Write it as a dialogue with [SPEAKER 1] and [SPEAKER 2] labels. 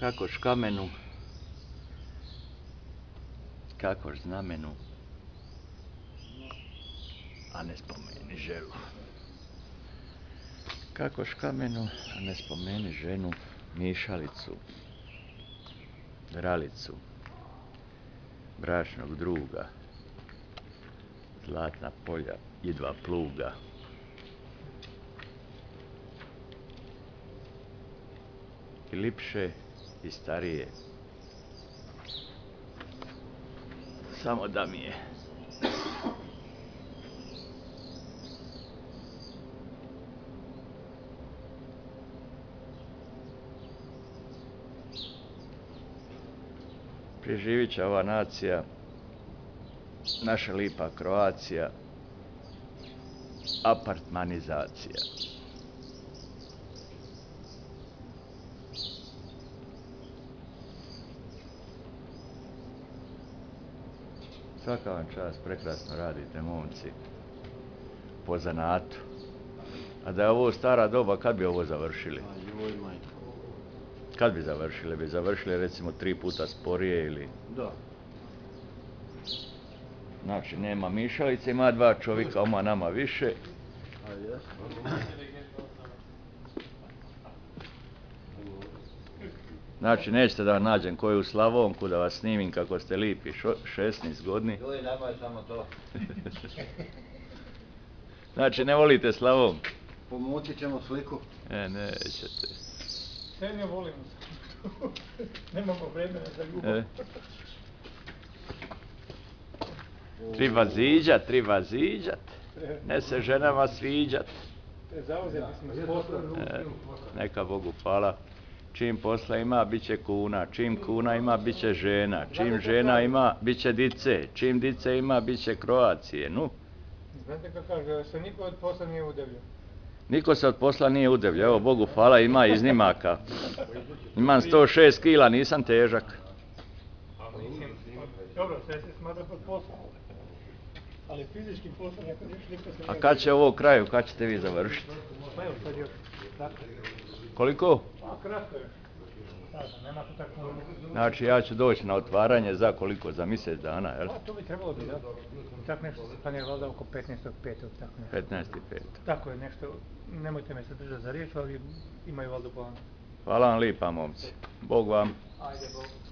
[SPEAKER 1] Kakoš kamenu, kakoš znamenu, a ne spomeni ženu. Kakoš kamenu, a ne spomeni ženu, mišalicu, dralicu, bračnog druga, zlatna polja i dva pluga. I lipše i starije. Samo da mi je. Preživit će ova nacija, naša lipa Kroacija, apartmanizacija. Svaka vam čast, prekrasno radite, momci. Po zanatu. A da je ovo stara doba, kad bi ovo završili? Kad bi završili? Bi završili recimo tri puta sporije ili...
[SPEAKER 2] Da.
[SPEAKER 1] Znači, nema mišalice, ima dva čovjeka, oma nama više.
[SPEAKER 2] A
[SPEAKER 1] Znači, nećete da vam nađem koju Slavonku, da vas snimim kako ste lipi, šo, 16 godini.
[SPEAKER 3] Ljudi, nemoj samo to.
[SPEAKER 1] Znači, ne volite Slavonku?
[SPEAKER 2] Pomoći ćemo sliku.
[SPEAKER 1] E, nećete.
[SPEAKER 4] Sve ne volimo. Nemamo vremena za ljubav.
[SPEAKER 1] E. Triba ziđat, triba ziđat. Ne se ženama sviđat.
[SPEAKER 4] E, Zauzeti smo s poslom.
[SPEAKER 1] E, neka Bogu hvala. Čim posla ima, bit će kuna. Čim kuna ima, bit će žena. Čim žena ima, bit će dice. Čim dice ima, bit će Kroacije. Nu,
[SPEAKER 4] Znate kako kaže, se niko od posla nije udavljao.
[SPEAKER 1] niko se od posla nije udevljao. Evo, Bogu hvala, ima iznimaka. Imam 106 kila, nisam težak.
[SPEAKER 4] Dobro, sve se smatra pod poslom. Ali fizičkim poslom niko se
[SPEAKER 1] A kad će ovo kraju, kad ćete vi završiti?
[SPEAKER 4] Pa evo sad još. Tako.
[SPEAKER 1] Koliko?
[SPEAKER 4] Tako.
[SPEAKER 1] Znači, ja ću doći na otvaranje za koliko? Za mjesec dana, jel?
[SPEAKER 4] To bi trebalo biti, da. Tak nešto se planira valjda oko 15.5. tako nešto.
[SPEAKER 1] 15.5.
[SPEAKER 4] Tako je nešto, nemojte me se držati za riječ, ali imaju valjda plan.
[SPEAKER 1] Hvala vam lipa, momci. Bog vam.
[SPEAKER 4] Ajde, Bog.